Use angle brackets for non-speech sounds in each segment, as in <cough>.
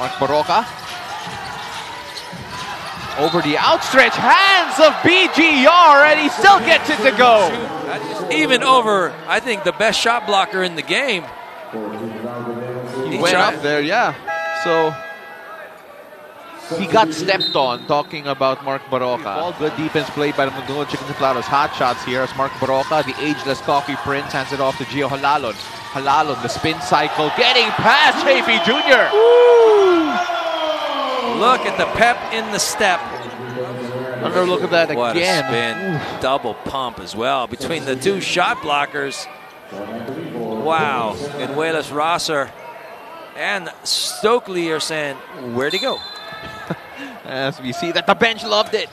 Mark Barroca. Over the outstretched hands of BGR, and he still gets it to go. Even over, I think, the best shot blocker in the game. He went up there, yeah. So he got stepped on talking about Mark Barroca. All good defense played by the Magnolia Chicken Timplados. Hot shots here as Mark Barroca, the ageless coffee prince, hands it off to Jio Jalalon. Jalalon, the spin cycle, getting past Chafee Jr. Look at the pep in the step. Another look at that What again. a spin. Double pump as well between the two shot blockers. Wow. And Wayless Rosser and Stokely are saying, where'd he go? As we see that the bench loved it.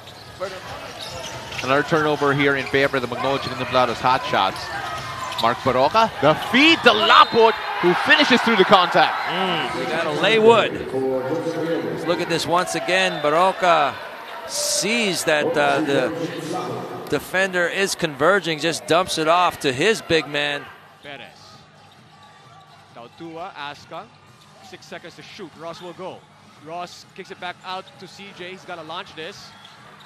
Another turnover here in favor of the Magnolia Chicken Timplados. Hot shots. Mark Barroca, the feed to Laput, who finishes through the contact. We got a lay wood. Let's look at this once again. Barroca sees that uh, the defender is converging, just dumps it off to his big man. Perez. Tautuaa, Aska. Six seconds to shoot. Ross will go. Ross kicks it back out to CJ. He's got to launch this.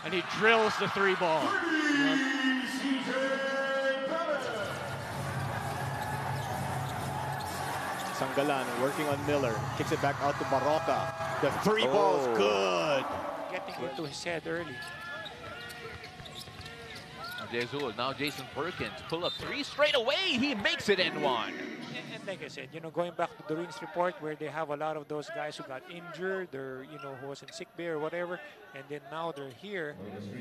And he drills the three ball. Sangalang working on Miller. Kicks it back out to Barroca. The three oh. ball's good. Getting into his head early. Jezul, now Jason Perkins. Pull up three straight away. He makes it in one. And, and like I said, you know, going back to the Doreen's report where they have a lot of those guys who got injured or, you know, who was in sick bay or whatever, and then now they're here.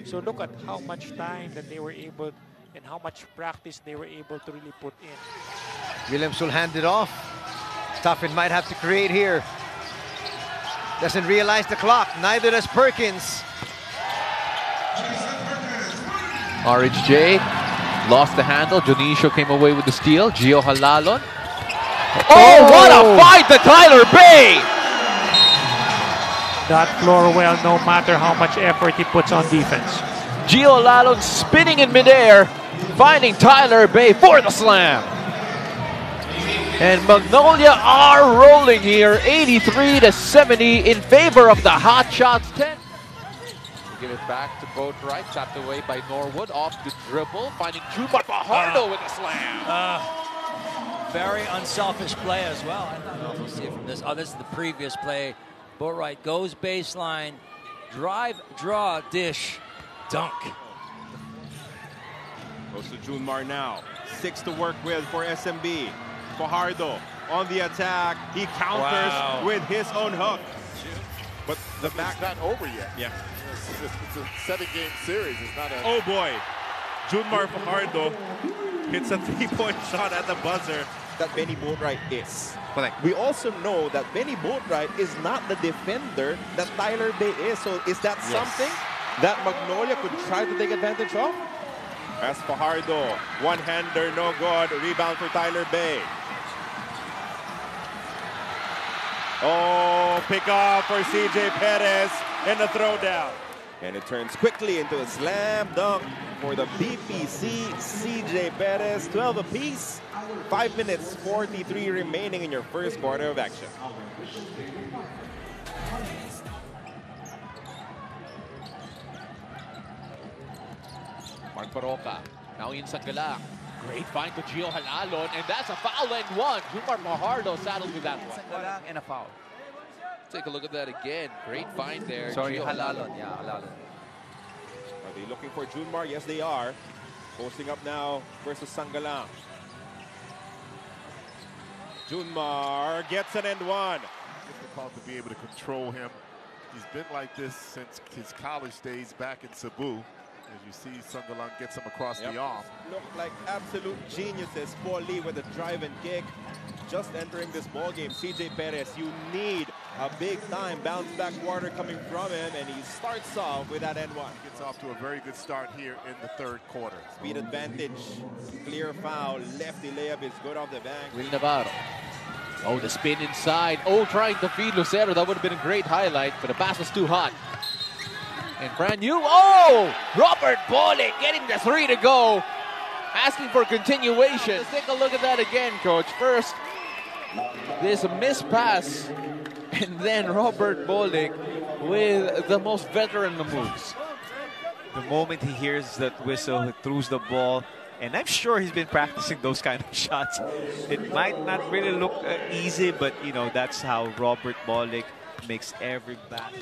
So look at how much time that they were able and how much practice they were able to really put in. Williams will hand it off. Stafford might have to create here. Doesn't realize the clock. Neither does Perkins. RHJ lost the handle. Jonicio came away with the steal. Jio Jalalon. Oh, what a fight to Tyler Bey! That floor well, no matter how much effort he puts on defense. Jio Jalalon spinning in midair, finding Tyler Bey for the slam. And Magnolia are rolling here, 83 to 70 in favor of the Hot Shots 10. Give it back to both Boatwright, tapped away by Norwood, off the dribble, finding June Mar Fajardo with a slam. Uh, very unselfish play as well. I don't know if we'll see it from this. Oh, this is the previous play. Boatwright goes baseline, drive, draw, dish, dunk. Goes to June Mar now. Six to work with for SMB. Fajardo on the attack. He counters Wow. with his own hook. But the match not over yet. Yeah. It's, it's, it's a seven-game series. It's not a. Oh boy. June Mar Fajardo hits a three-point shot at the buzzer. That Bennie Boatwright is. We also know that Bennie Boatwright is not the defender that Tyler Bey is. So is that Yes. something that Magnolia could try to take advantage of? As Fajardo, one-hander, no good. Rebound for Tyler Bey. Oh, pick off for CJ Perez and the throwdown. And it turns quickly into a slam dunk for the BPC CJ Perez. 12 apiece. 5 minutes 43 remaining in your first quarter of action. Mark Barroca, now in Sangalang. Great find to Jio Jalalon, and that's a foul and one. June Mar Fajardo saddled with that one. Sangalang and a foul. Take a look at that again. Great find there. Sorry, Jio Jalalon. Yeah, Jalalon. Are they looking for June Mar? Yes, they are. Posting up now versus Sangalang. June Mar gets an end one. Difficult to be able to control him. He's been like this since his college days back in Cebu. As you see, Sunderland gets him across the arm. Look like absolute geniuses. Paul Lee with a drive and kick. Just entering this ball game, CJ Perez, you need a big time bounce back quarter coming from him, and he starts off with that N1. He Gets off to a very good start here in the third quarter. Speed advantage, clear foul, lefty layup is good off the bank. Will Navarro. Oh, the spin inside. Oh, trying to feed Lucero. That would have been a great highlight, but the pass was too hot. And brand new. Oh, Robert Bole getting the three to go. Asking for continuation. Let's take a look at that again, coach. First, there's a missed pass And then Robert Bolick with the most veteran moves. The moment he hears that whistle, he throws the ball. And I'm sure he's been practicing those kind of <laughs> shots. It might not really look uh, easy, but you know that's how Robert Bolick makes every bat.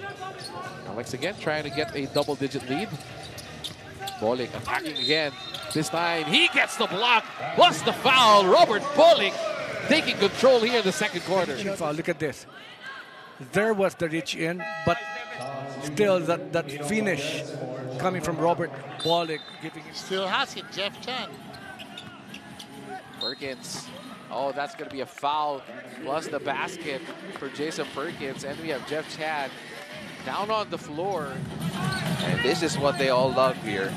Alex again trying to get a double-digit lead. Bolick attacking again. This time he gets the block plus the foul. Robert Bolick taking control here in the second quarter. Foul. Look at this. There was the reach in, but still that, that finish coming from Robert Bolick giving him Still has it, Jeff Chan. Perkins. Oh, that's going to be a foul plus the basket for Jason Perkins. And we have Jeff Chan down on the floor. And this is what they all love here.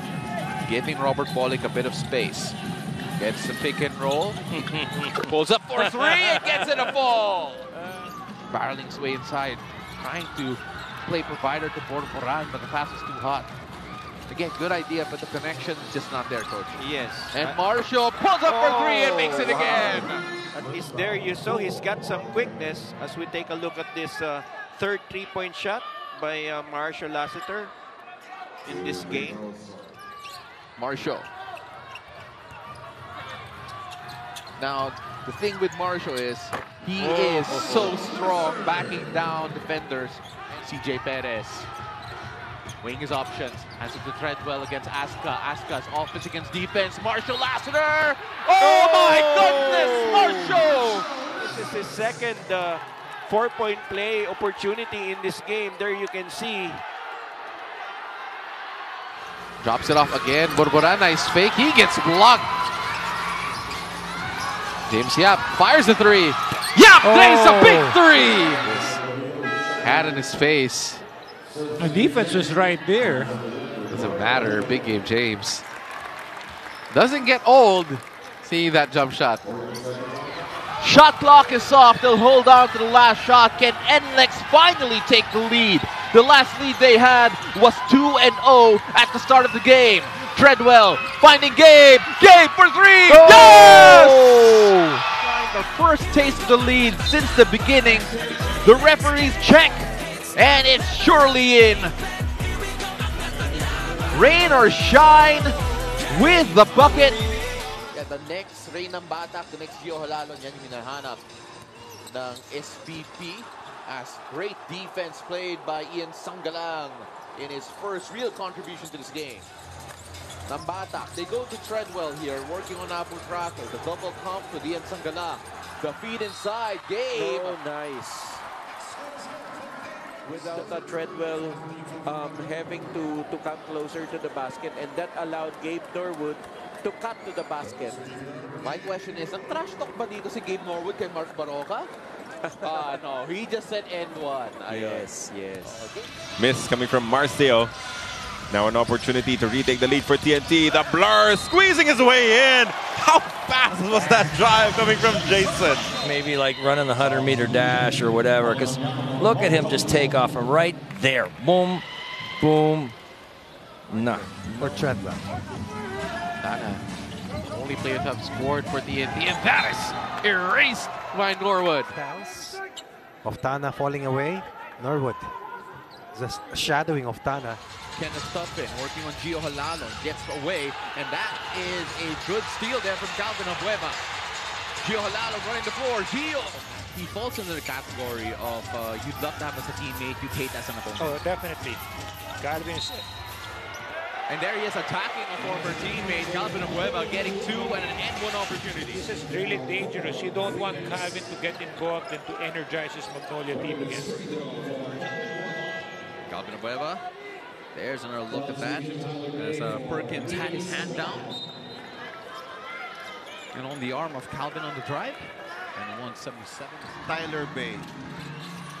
Giving Robert Bolick a bit of space. Gets the pick and roll. <laughs> Pulls up for three and gets it a fall. Barreling his way inside. Trying to play provider to Borboran, but the pass is too hot. Again, good idea, but the connection is just not there, coach. Yes. And Marcio pulls up for three and makes it Oh, wow. again. At least there you saw he's got some quickness as we take a look at this uh, third three-point shot by uh, Marcio Lassiter in this game. Marcio. Now, the thing with Marcio is he Oh. is so strong backing down defenders. CJ Perez weighing his options. Hands it to Treadwell against Aska. Aska's offense against defense. Marcio Lassiter. Oh, my goodness, Marcio! This is his second uh, four-point play opportunity in this game. There you can see Drops it off again. Borboran, nice fake. He gets blocked. James Yap fires the three. Yap plays a big oh. three. Hat in his face. The defense is right there. Doesn't matter. Big game, James. Doesn't get old seeing that jump shot. Shot clock is off. They'll hold on to the last shot. Can NLEX finally take the lead? The last lead they had was 2 and 0 at the start of the game. Treadwell finding Gabe. Gabe for three. Yes! The taste the lead since the beginning. The referees check, and it's surely in. Rain or shine with the bucket. Yeah, the next Rey Nambatac, the next Jio Jalalon, yan yung hinahanap ng SPP as great defense played by Ian Sangalang in his first real contribution to this game. Nambatac, they go to Treadwell here, working on Abu Tratter. The double comp with Ian Sangalang. The feed inside, Gabe. Oh, nice. Without a Treadwell um, having to, to come closer to the basket, and that allowed Gabe Norwood to cut to the basket. My question is, ang trash talk ba dito si Gabe Norwood kay Mark Barroca? <laughs> Ah, no. He just said N1. Yes, yes. Miss coming from Marcio. Now an opportunity to retake the lead for TNT. The blur squeezing his way in. How fast was that drive coming from Jason? Maybe like running the 100 meter dash or whatever. Because look at him just take off from right there. Boom, boom. Nah. Or Treadwell. Dana, only player to have scored for TNT, and that is erased by Norwood. Oftana falling away. Norwood. Just shadowing Oftana. Kenneth Tuffin working on Jio Jalalon. Gets away, and that is a good steal there from Calvin Abueva. Jio Jalalon running the floor. Gio! He falls into the category of uh, you'd love to have as a teammate, you'd hate as an opponent. Oh, definitely. Calvin is And there he is attacking a former teammate, Calvin Abueva, getting two and an N1 opportunity. This is really dangerous. You don't want Calvin to get involved and to energize his Magnolia team again. Calvin Abueva. There's another look at that. As uh, Perkins had his hand down. And on the arm of Calvin on the drive. And 177. Tyler Bey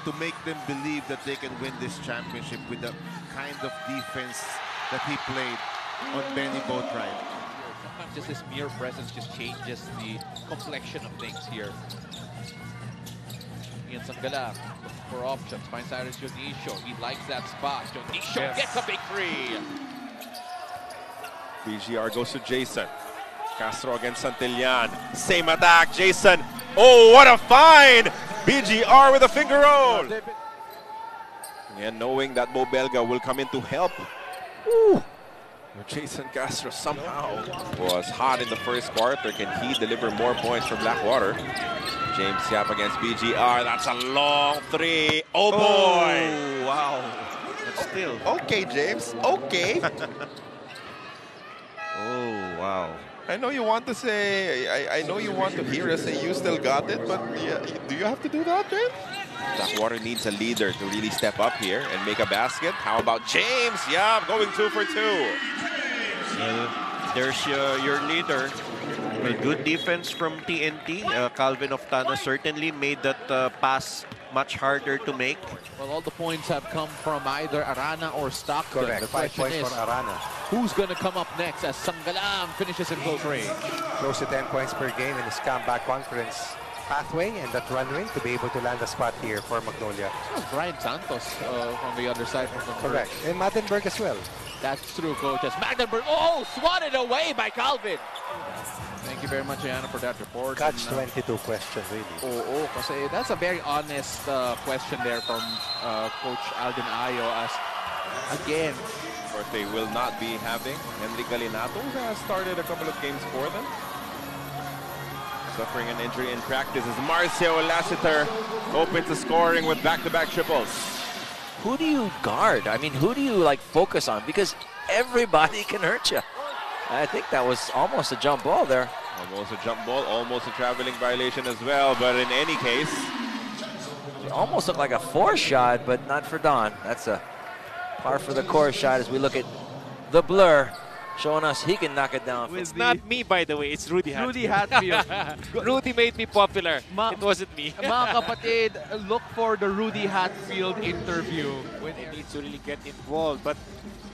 to make them believe that they can win this championship with the kind of defense that he played on Bennie Boatwright. Sometimes just his mere presence just changes the complexion of things here. Ian Sangalang looking for options. Finds Cyrus Dionisio. He likes that spot. Dionisio Yes. gets a big three. BGR goes to Jason. Castro against Santillan. Same attack, Jason. Oh, what a find! BGR with a finger roll. And knowing that Beau Belga will come in to help. Woo. Jason Castro somehow was hot in the first quarter. Can he deliver more points for Blackwater? James Yap against BGR. That's a long three. Oh boy! Oh, wow. But still. Okay, James. Okay. <laughs> oh, wow. I know you want to say, I, I know you want to hear us say you still got it, but yeah, do you have to do that, James? Blackwater needs a leader to really step up here and make a basket. How about James? Yeah, I'm going two for two. Well, there's uh, your leader. Well, good defense from TNT. Uh, Calvin Oftana certainly made that uh, pass much harder to make. Well, all the points have come from either Arana or Stockton. Correct. The Five question points is, for Arana. who's going to come up next as Sangalang finishes in close range? Close to 10 points per game in his comeback conference pathway and that runway to be able to land a spot here for Magnolia. Oh, Brian Santos uh, from the other side. From Correct. And Mattenberg as well. That's true, coaches. Magdenberg, oh, swatted away by Calvin. Thank you very much, Ayana, for that report. Catch And, uh, 22 question, really. Oo, oh, kasi that's a very honest uh, question there from uh, Coach Alden Ayo as, again, Of course, they will not be having Henry Galinato, who has started a couple of games for them. Suffering an injury in practice is Marcio Lassiter open to scoring with back-to-back triples. Who do you guard? I mean, who do you like focus on? Because everybody <laughs> can hurt you. I think that was almost a jump ball there. Almost a jump ball, almost a traveling violation as well, but in any case, It almost looked like a four shot, but not for Don. That's a par for the course shot as we look at the blur showing us he can knock it down. It's not me, by the way. It's Rudy Hatfield. Rudy Hatfield. <laughs> Rudy made me popular. it wasn't me. <laughs> mga kapatid, <laughs> look for the Rudy Hatfield interview. when he needs to really get involved. But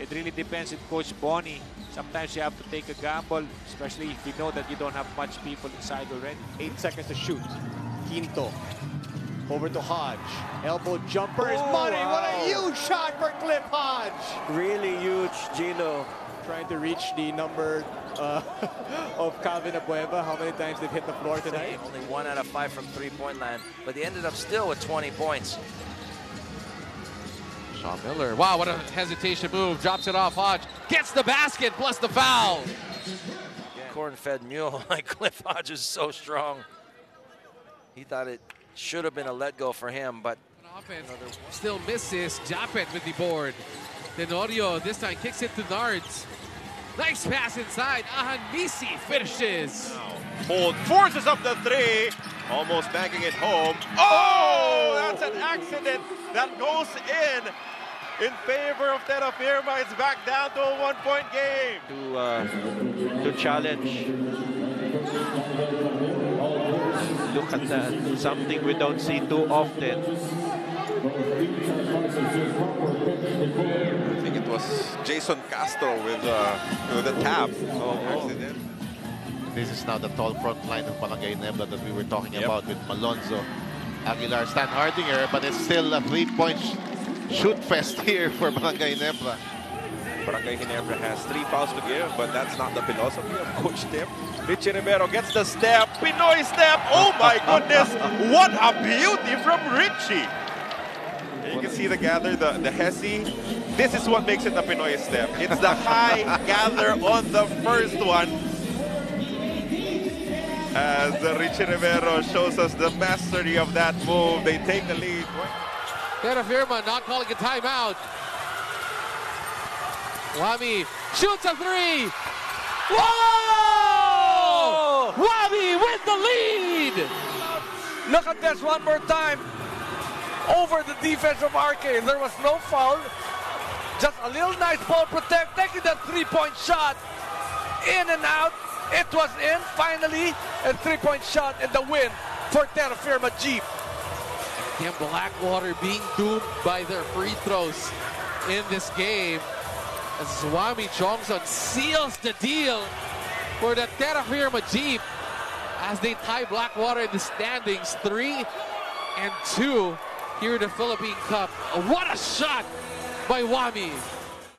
it really depends on Coach Bonnie. Sometimes you have to take a gamble, especially if you know that you don't have much people inside already. Eight seconds to shoot. Quinto. Over to Hodge. Elbow jumper is Oh, money. What a wow. huge shot for Cliff Hodge. Really huge, Gino. Trying to reach the number uh, <laughs> of Calvin Abueva. How many times they've hit the floor tonight? Only one out of five from three-point land, but they ended up still with 20 points. Sean Miller. Wow, what a hesitation move. Drops it off. Hodge gets the basket plus the foul. Corn-fed mule <laughs> like Cliff Hodge is so strong. He thought it should have been a let go for him, but Offense still misses. Japeth with the board. Tenorio this time kicks it to Nards. Nice pass inside. Ahanisi finishes. Bolt forces up the three, almost banking it home. Oh, that's an accident that goes in in favor of Terrafirma. It's back down to a one-point game. To, uh, to challenge. Look at that. Something we don't see too often. I think it was Jason Castro with, uh, with a tap. Oh, This is now the tall front line of Barangay Ginebra that we were talking about with Malonzo, Aguilar, Standhardinger, but it's still a three-point shoot fest <laughs> here for Barangay Ginebra. Barangay Ginebra has three fouls to give, but that's not the philosophy of Coach Tim. Richie Rivero gets the step. Pinoy step. Oh my goodness. What a beauty from Richie. You can see the gather, the, the Hesse. This is what makes it a Pinoy step. It's the high gather on the first one. As Richie Rivero shows us the mastery of that move. They take the lead. Terrafirma not calling a timeout. Juami shoots a three. Whoa! Juami with the lead. Look at this one more time. Over the defense of Arcade. There was no foul. Just a little nice ball protect, taking that three-point shot. In and out. It was in. Finally, a three-point shot and the win for Terra Firma Jeep. Again, Blackwater being doomed by their free throws in this game. As Juami Tiongson seals the deal for the Terrafirma Dyip as they tie Blackwater in the standings three and two here in the Philippine Cup. What a shot by Juami.